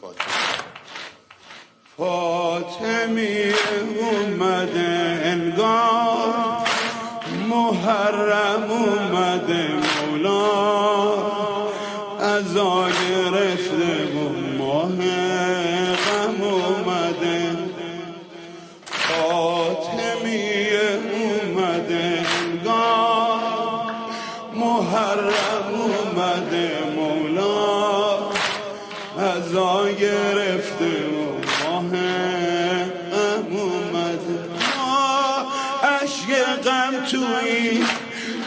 فاطمه. فاطمی اومده انگار. محرم اومده مولا. ازا گرفته و ماه غم اومده. فاطمی اومده انگار. محرم اومده مولا. ازا گرفته و ماه اومده. ما عشق غم توی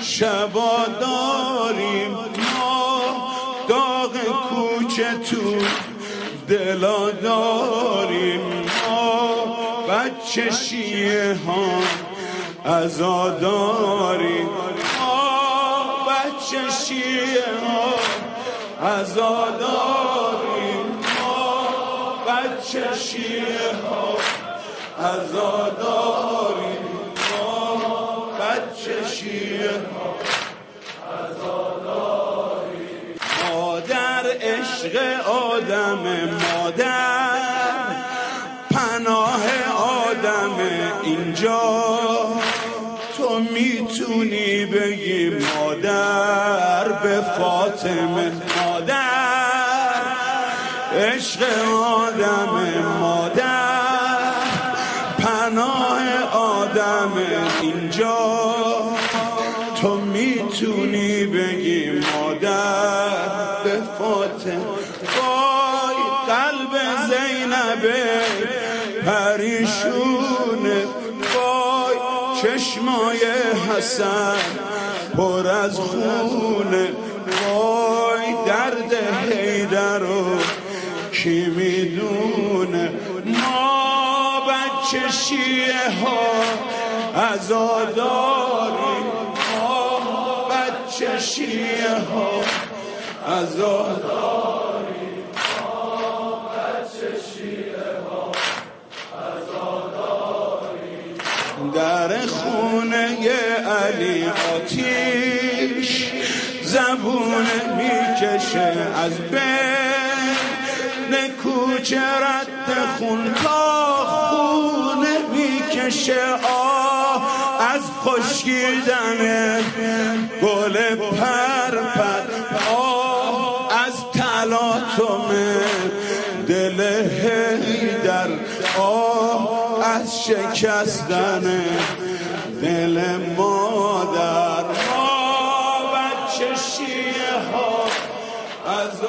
شبا داریم. ما داغ کوچه تو دلا داریم ما بچه شیه ها ازاداریم ما بچه شیه ها ما بچه شیه ها ازاداریم ما. بچه شیه ها مادر عشق آدم مادر پناه آدم اینجا. تو می‌تونی بگی مادر به فاطمه. عشق آدم مادر پناه آدم اینجا. تو می‌تونی بگی مادر به فاطمه. وای قلب زینب پریشونه وای چشمای حسن پر از خونه وای درد حیدر کی می‌دونه ما بچه شیعه ها ازاداریم ما بچه شیعه ها ازاداریم در خونه علی آتیش زبون می‌کشه از بین کوچه رد خون تا خونه می‌کشه. آه از خشکیدن گل پر پر. آه از تلاطم دل هیدر آه از شکستن دل مادر. ما بچه شیه ها از